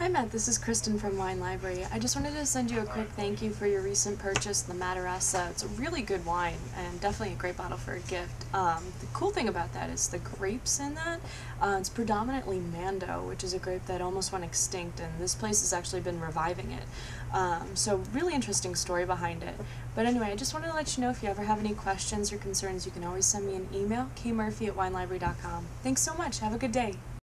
Hi Matt, this is Kristen from Wine Library. I just wanted to send you a quick thank you for your recent purchase, the Maduresa. It's a really good wine and definitely a great bottle for a gift. Um, the cool thing about that is the grapes in that. Uh, it's predominantly Mando, which is a grape that almost went extinct, and this place has actually been reviving it. Um, so really interesting story behind it. But anyway, I just wanted to let you know if you ever have any questions or concerns, you can always send me an email, kmurphy at winelibrary.com. Thanks so much. Have a good day.